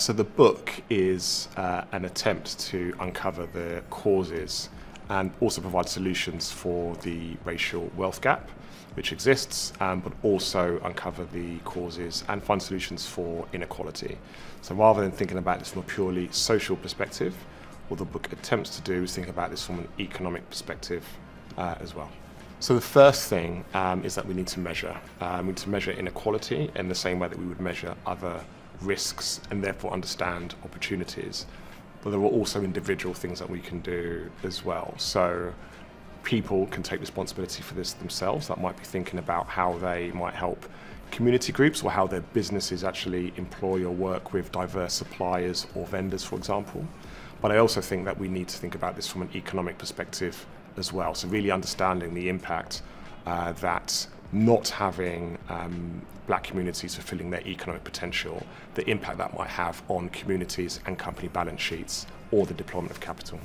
So the book is uh, an attempt to uncover the causes and also provide solutions for the racial wealth gap which exists, um, but also uncover the causes and find solutions for inequality. So rather than thinking about this from a purely social perspective, what the book attempts to do is think about this from an economic perspective uh, as well. So the first thing um, is that we need to measure. Um, we need to measure inequality in the same way that we would measure other risks and therefore understand opportunities. But there are also individual things that we can do as well. So people can take responsibility for this themselves. That might be thinking about how they might help community groups or how their businesses actually employ or work with diverse suppliers or vendors, for example. But I also think that we need to think about this from an economic perspective as well. So, really understanding the impact uh, that not having um, black communities fulfilling their economic potential, the impact that might have on communities and company balance sheets or the deployment of capital.